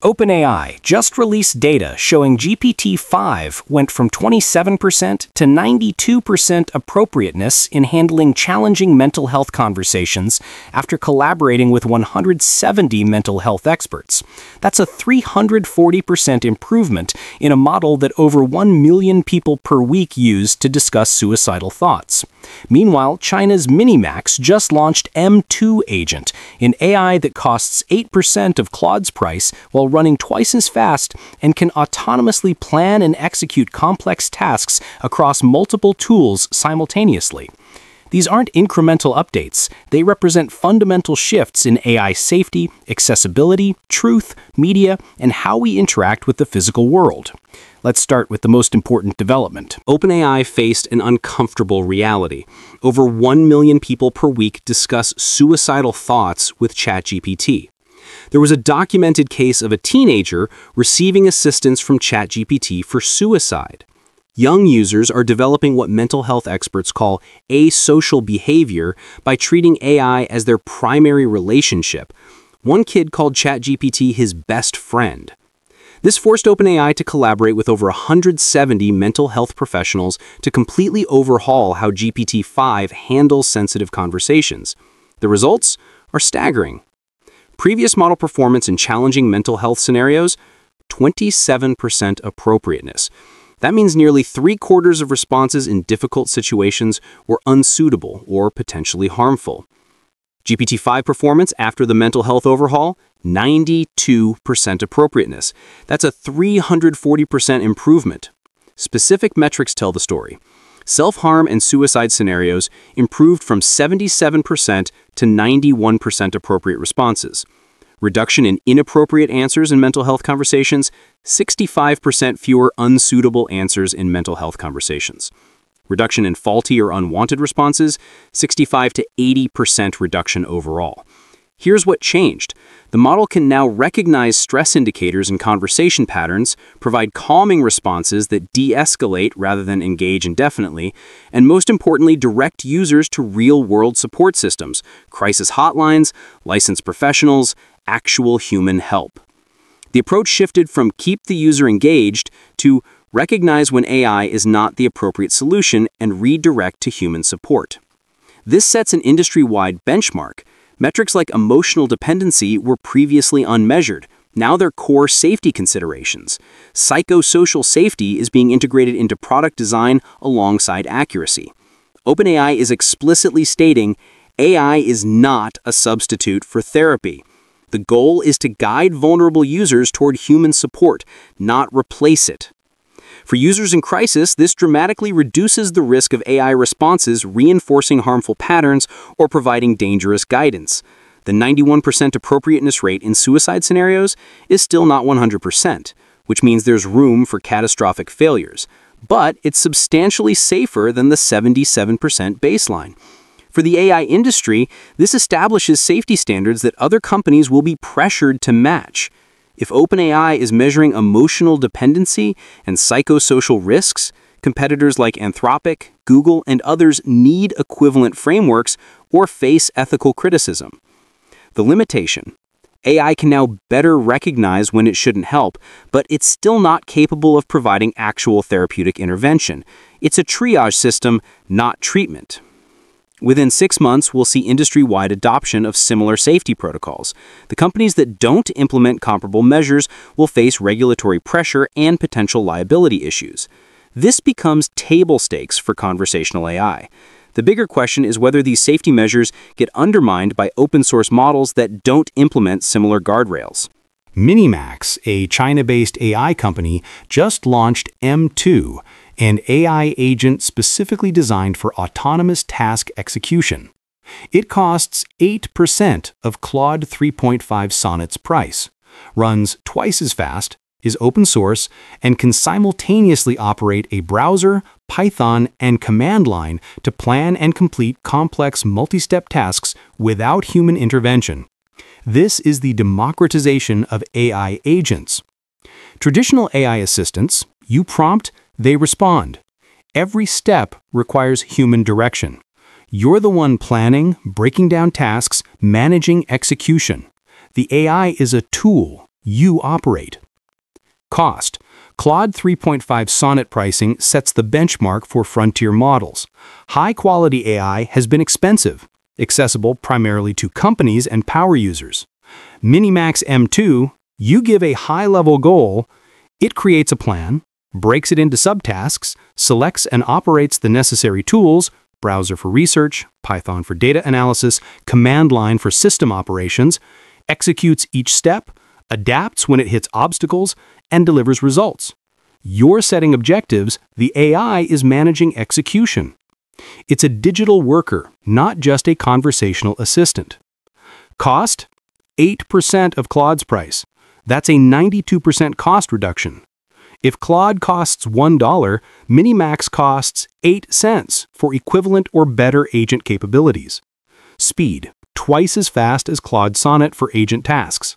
OpenAI just released data showing GPT-5 went from 27% to 92% appropriateness in handling challenging mental health conversations after collaborating with 170 mental health experts. That's a 340% improvement in a model that over 1 million people per week use to discuss suicidal thoughts. Meanwhile, China's Minimax just launched M2 Agent, an AI that costs 8% of Claude's price while running twice as fast and can autonomously plan and execute complex tasks across multiple tools simultaneously. These aren't incremental updates, they represent fundamental shifts in AI safety, accessibility, truth, media, and how we interact with the physical world. Let's start with the most important development. OpenAI faced an uncomfortable reality. Over 1 million people per week discuss suicidal thoughts with ChatGPT. There was a documented case of a teenager receiving assistance from ChatGPT for suicide. Young users are developing what mental health experts call asocial behavior by treating AI as their primary relationship. One kid called ChatGPT his best friend. This forced OpenAI to collaborate with over 170 mental health professionals to completely overhaul how GPT-5 handles sensitive conversations. The results are staggering. Previous model performance in challenging mental health scenarios, 27% appropriateness. That means nearly three quarters of responses in difficult situations were unsuitable or potentially harmful. GPT-5 performance after the mental health overhaul, 92% appropriateness. That's a 340% improvement. Specific metrics tell the story. Self-harm and suicide scenarios improved from 77% to 91% appropriate responses reduction in inappropriate answers in mental health conversations, 65% fewer unsuitable answers in mental health conversations. Reduction in faulty or unwanted responses, 65 to 80% reduction overall. Here's what changed. The model can now recognize stress indicators and conversation patterns, provide calming responses that de-escalate rather than engage indefinitely, and most importantly, direct users to real-world support systems, crisis hotlines, licensed professionals, actual human help. The approach shifted from keep the user engaged to recognize when AI is not the appropriate solution and redirect to human support. This sets an industry-wide benchmark. Metrics like emotional dependency were previously unmeasured. Now they're core safety considerations. Psychosocial safety is being integrated into product design alongside accuracy. OpenAI is explicitly stating AI is not a substitute for therapy. The goal is to guide vulnerable users toward human support, not replace it. For users in crisis, this dramatically reduces the risk of AI responses reinforcing harmful patterns or providing dangerous guidance. The 91% appropriateness rate in suicide scenarios is still not 100%, which means there's room for catastrophic failures. But it's substantially safer than the 77% baseline. For the AI industry, this establishes safety standards that other companies will be pressured to match. If OpenAI is measuring emotional dependency and psychosocial risks, competitors like Anthropic, Google, and others need equivalent frameworks or face ethical criticism. The limitation AI can now better recognize when it shouldn't help, but it's still not capable of providing actual therapeutic intervention. It's a triage system, not treatment. Within six months, we'll see industry-wide adoption of similar safety protocols. The companies that don't implement comparable measures will face regulatory pressure and potential liability issues. This becomes table stakes for conversational AI. The bigger question is whether these safety measures get undermined by open-source models that don't implement similar guardrails. Minimax, a China-based AI company, just launched M2, an AI agent specifically designed for autonomous task execution. It costs 8% of Claude 3.5 Sonnet's price, runs twice as fast, is open source, and can simultaneously operate a browser, Python, and command line to plan and complete complex multi-step tasks without human intervention. This is the democratization of AI agents. Traditional AI assistants, you prompt, they respond. Every step requires human direction. You're the one planning, breaking down tasks, managing execution. The AI is a tool. you operate. Cost. Claude 3.5 Sonnet pricing sets the benchmark for frontier models. High-quality AI has been expensive, accessible primarily to companies and power users. Minimax M2, you give a high-level goal, it creates a plan, breaks it into subtasks, selects and operates the necessary tools, browser for research, Python for data analysis, command line for system operations, executes each step, adapts when it hits obstacles, and delivers results. You're setting objectives, the AI is managing execution. It's a digital worker, not just a conversational assistant. Cost? 8% of Claude's price. That's a 92% cost reduction. If Claude costs $1, Minimax costs 8 cents for equivalent or better agent capabilities. Speed, twice as fast as Claude Sonnet for agent tasks.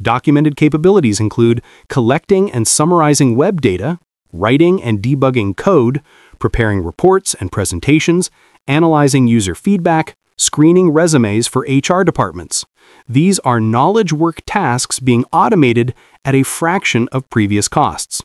Documented capabilities include collecting and summarizing web data, writing and debugging code, preparing reports and presentations, analyzing user feedback, screening resumes for HR departments. These are knowledge work tasks being automated at a fraction of previous costs.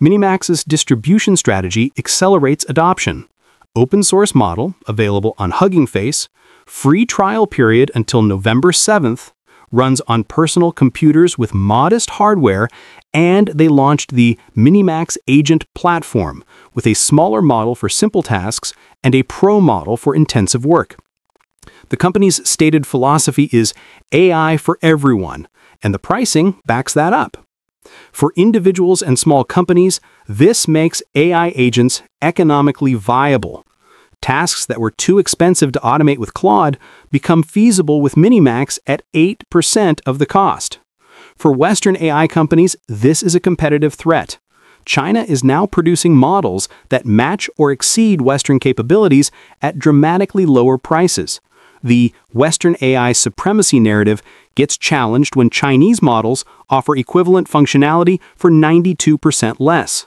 Minimax's distribution strategy accelerates adoption. Open source model available on Hugging Face, free trial period until November 7th, runs on personal computers with modest hardware, and they launched the Minimax Agent platform with a smaller model for simple tasks and a pro model for intensive work. The company's stated philosophy is AI for everyone, and the pricing backs that up. For individuals and small companies, this makes AI agents economically viable. Tasks that were too expensive to automate with Claude become feasible with Minimax at 8% of the cost. For Western AI companies, this is a competitive threat. China is now producing models that match or exceed Western capabilities at dramatically lower prices. The Western AI supremacy narrative gets challenged when Chinese models offer equivalent functionality for 92% less.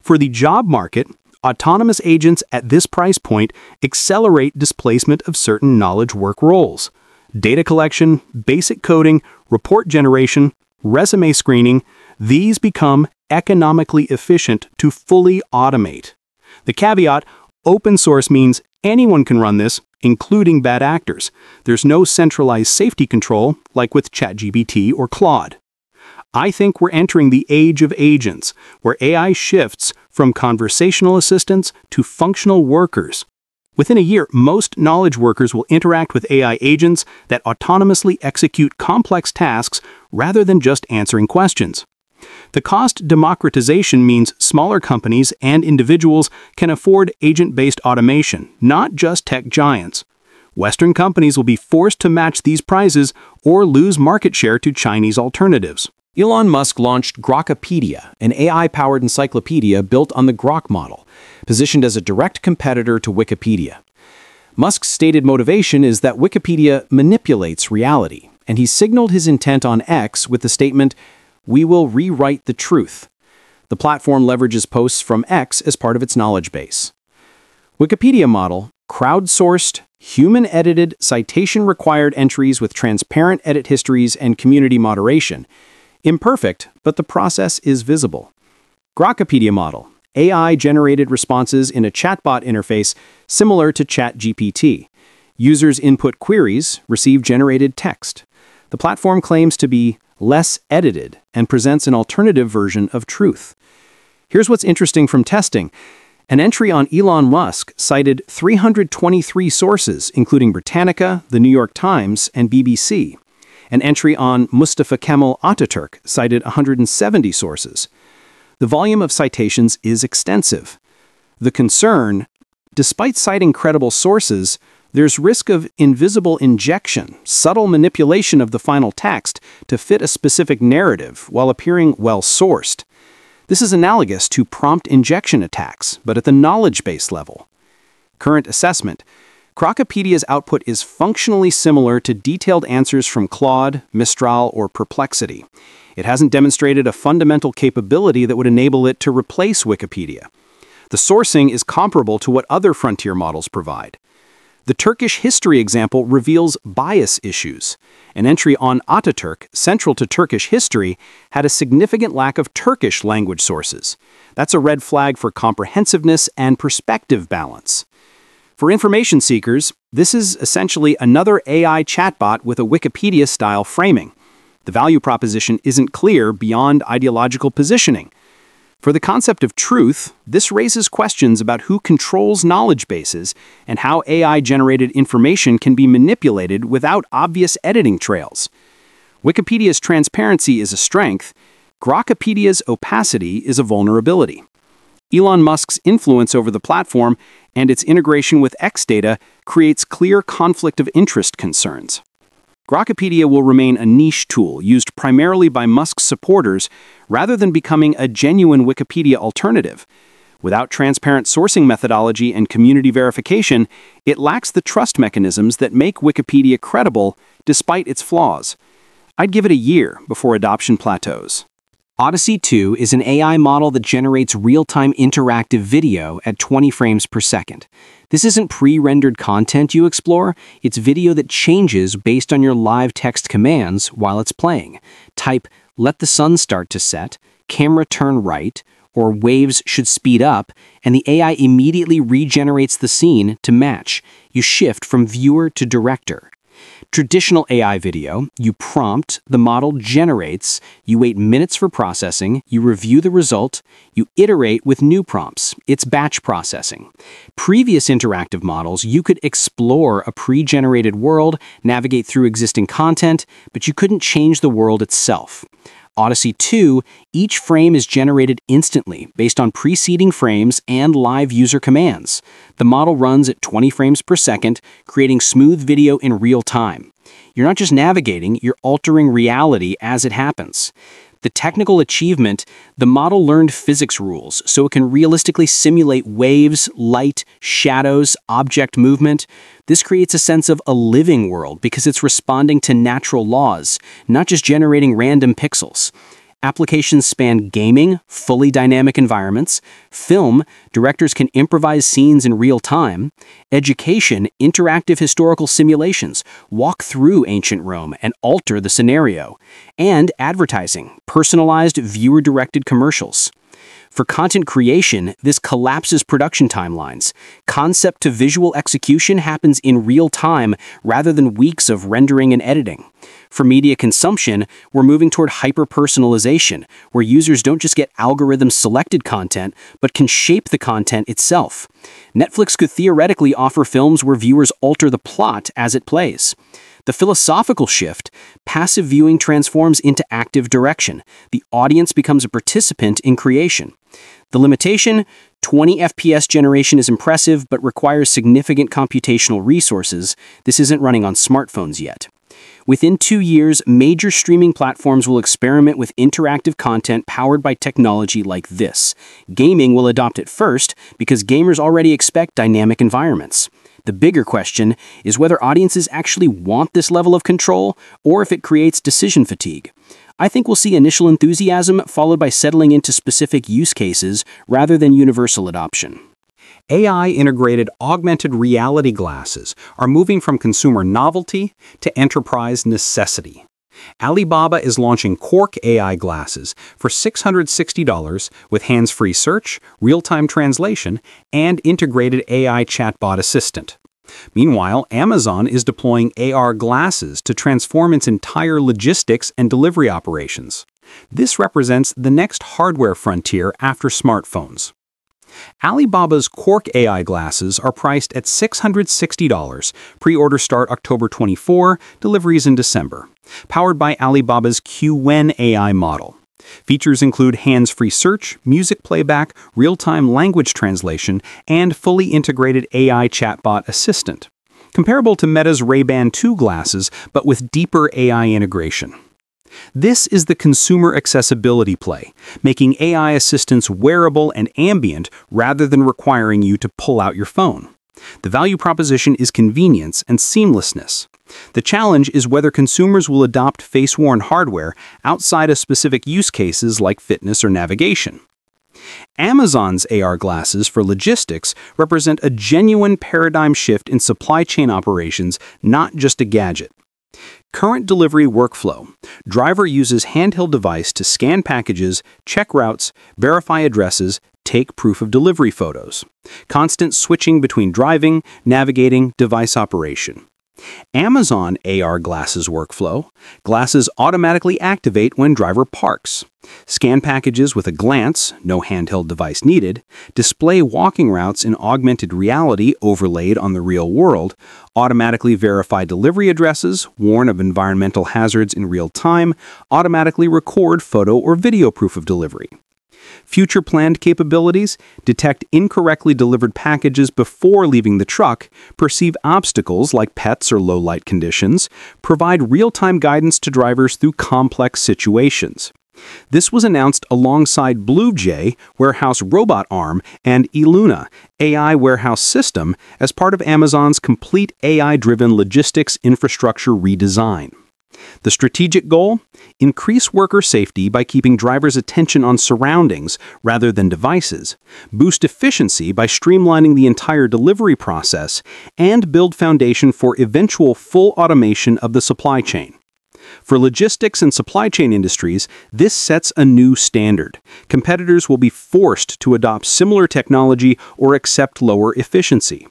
For the job market, autonomous agents at this price point accelerate displacement of certain knowledge work roles. Data collection, basic coding, report generation, resume screening, these become economically efficient to fully automate. The caveat, open source means anyone can run this, including bad actors. There's no centralized safety control like with ChatGPT or Claude. I think we're entering the age of agents, where AI shifts from conversational assistants to functional workers. Within a year, most knowledge workers will interact with AI agents that autonomously execute complex tasks rather than just answering questions. The cost democratization means smaller companies and individuals can afford agent-based automation, not just tech giants. Western companies will be forced to match these prices or lose market share to Chinese alternatives. Elon Musk launched Grokipedia, an AI-powered encyclopedia built on the Grok model, positioned as a direct competitor to Wikipedia. Musk's stated motivation is that Wikipedia manipulates reality, and he signaled his intent on X with the statement, we will rewrite the truth. The platform leverages posts from X as part of its knowledge base. Wikipedia model, crowdsourced, human-edited, citation-required entries with transparent edit histories and community moderation, Imperfect, but the process is visible. Grokipedia model, AI-generated responses in a chatbot interface similar to ChatGPT. Users input queries, receive generated text. The platform claims to be less edited and presents an alternative version of truth. Here's what's interesting from testing. An entry on Elon Musk cited 323 sources, including Britannica, The New York Times, and BBC. An entry on Mustafa Kemal Ataturk cited 170 sources. The volume of citations is extensive. The concern, despite citing credible sources, there's risk of invisible injection, subtle manipulation of the final text to fit a specific narrative while appearing well-sourced. This is analogous to prompt injection attacks, but at the knowledge base level. Current assessment Grokipedia's output is functionally similar to detailed answers from Claude, Mistral, or Perplexity. It hasn't demonstrated a fundamental capability that would enable it to replace Wikipedia. The sourcing is comparable to what other frontier models provide. The Turkish history example reveals bias issues. An entry on Ataturk, central to Turkish history, had a significant lack of Turkish language sources. That's a red flag for comprehensiveness and perspective balance. For information seekers, this is essentially another AI chatbot with a Wikipedia-style framing. The value proposition isn't clear beyond ideological positioning. For the concept of truth, this raises questions about who controls knowledge bases and how AI-generated information can be manipulated without obvious editing trails. Wikipedia's transparency is a strength, Grokipedia's opacity is a vulnerability. Elon Musk's influence over the platform and its integration with Xdata creates clear conflict of interest concerns. Grokipedia will remain a niche tool used primarily by Musk's supporters rather than becoming a genuine Wikipedia alternative. Without transparent sourcing methodology and community verification, it lacks the trust mechanisms that make Wikipedia credible despite its flaws. I'd give it a year before adoption plateaus. Odyssey 2 is an AI model that generates real-time interactive video at 20 frames per second. This isn't pre-rendered content you explore, it's video that changes based on your live text commands while it's playing. Type, let the sun start to set, camera turn right, or waves should speed up, and the AI immediately regenerates the scene to match. You shift from viewer to director. Traditional AI video, you prompt, the model generates, you wait minutes for processing, you review the result, you iterate with new prompts. It's batch processing. Previous interactive models, you could explore a pre-generated world, navigate through existing content, but you couldn't change the world itself. Odyssey 2, each frame is generated instantly based on preceding frames and live user commands. The model runs at 20 frames per second, creating smooth video in real time. You're not just navigating, you're altering reality as it happens. The technical achievement, the model learned physics rules so it can realistically simulate waves, light, shadows, object movement. This creates a sense of a living world because it's responding to natural laws, not just generating random pixels. Applications span gaming, fully dynamic environments, film, directors can improvise scenes in real time, education, interactive historical simulations, walk through ancient Rome and alter the scenario, and advertising, personalized viewer-directed commercials. For content creation, this collapses production timelines. Concept to visual execution happens in real time rather than weeks of rendering and editing. For media consumption, we're moving toward hyper-personalization, where users don't just get algorithm-selected content, but can shape the content itself. Netflix could theoretically offer films where viewers alter the plot as it plays. The philosophical shift, passive viewing transforms into active direction. The audience becomes a participant in creation. The limitation 20 FPS generation is impressive but requires significant computational resources. This isn't running on smartphones yet. Within two years, major streaming platforms will experiment with interactive content powered by technology like this. Gaming will adopt it first because gamers already expect dynamic environments. The bigger question is whether audiences actually want this level of control or if it creates decision fatigue. I think we'll see initial enthusiasm followed by settling into specific use cases rather than universal adoption. AI-integrated augmented reality glasses are moving from consumer novelty to enterprise necessity. Alibaba is launching Quark AI glasses for $660 with hands-free search, real-time translation, and integrated AI chatbot assistant. Meanwhile, Amazon is deploying AR glasses to transform its entire logistics and delivery operations. This represents the next hardware frontier after smartphones. Alibaba's Quark AI glasses are priced at $660. Pre-order start October 24, deliveries in December. Powered by Alibaba's QWen AI model. Features include hands-free search, music playback, real-time language translation, and fully integrated AI chatbot assistant. Comparable to Meta's Ray-Ban 2 glasses, but with deeper AI integration. This is the consumer accessibility play, making AI assistants wearable and ambient rather than requiring you to pull out your phone. The value proposition is convenience and seamlessness. The challenge is whether consumers will adopt face-worn hardware outside of specific use cases like fitness or navigation. Amazon's AR glasses for logistics represent a genuine paradigm shift in supply chain operations, not just a gadget. Current delivery workflow. Driver uses handheld device to scan packages, check routes, verify addresses, take proof of delivery photos. Constant switching between driving, navigating, device operation. Amazon AR Glasses workflow. Glasses automatically activate when driver parks. Scan packages with a glance, no handheld device needed. Display walking routes in augmented reality overlaid on the real world. Automatically verify delivery addresses, warn of environmental hazards in real time. Automatically record photo or video proof of delivery. Future planned capabilities detect incorrectly delivered packages before leaving the truck, perceive obstacles like pets or low light conditions, provide real time guidance to drivers through complex situations. This was announced alongside BlueJay, warehouse robot arm, and Eluna, AI warehouse system, as part of Amazon's complete AI driven logistics infrastructure redesign. The strategic goal? Increase worker safety by keeping drivers' attention on surroundings rather than devices, boost efficiency by streamlining the entire delivery process, and build foundation for eventual full automation of the supply chain. For logistics and supply chain industries, this sets a new standard. Competitors will be forced to adopt similar technology or accept lower efficiency.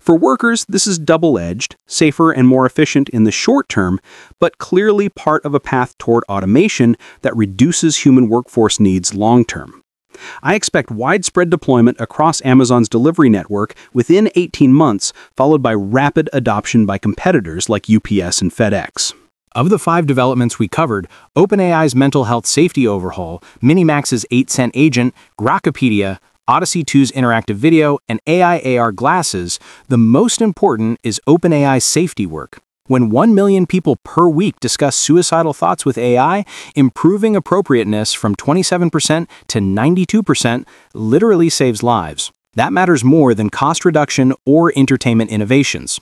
For workers, this is double edged, safer and more efficient in the short term, but clearly part of a path toward automation that reduces human workforce needs long term. I expect widespread deployment across Amazon's delivery network within 18 months, followed by rapid adoption by competitors like UPS and FedEx. Of the five developments we covered, OpenAI's mental health safety overhaul, Minimax's 8 cent agent, Grokipedia, Odyssey 2's interactive video, and AI AR glasses, the most important is OpenAI's safety work. When 1 million people per week discuss suicidal thoughts with AI, improving appropriateness from 27% to 92% literally saves lives. That matters more than cost reduction or entertainment innovations.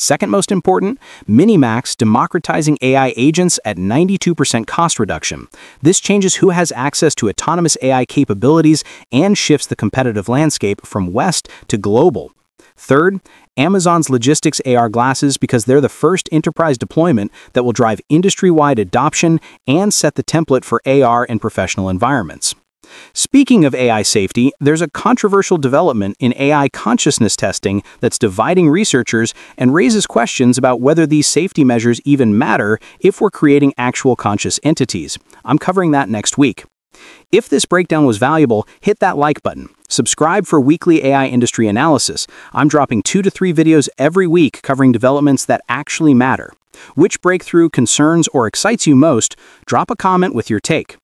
Second most important, Minimax democratizing AI agents at 92% cost reduction. This changes who has access to autonomous AI capabilities and shifts the competitive landscape from West to global. Third, Amazon's logistics AR glasses because they're the first enterprise deployment that will drive industry wide adoption and set the template for AR in professional environments. Speaking of AI safety, there's a controversial development in AI consciousness testing that's dividing researchers and raises questions about whether these safety measures even matter if we're creating actual conscious entities. I'm covering that next week. If this breakdown was valuable, hit that like button. Subscribe for weekly AI industry analysis. I'm dropping two to three videos every week covering developments that actually matter. Which breakthrough concerns or excites you most? Drop a comment with your take.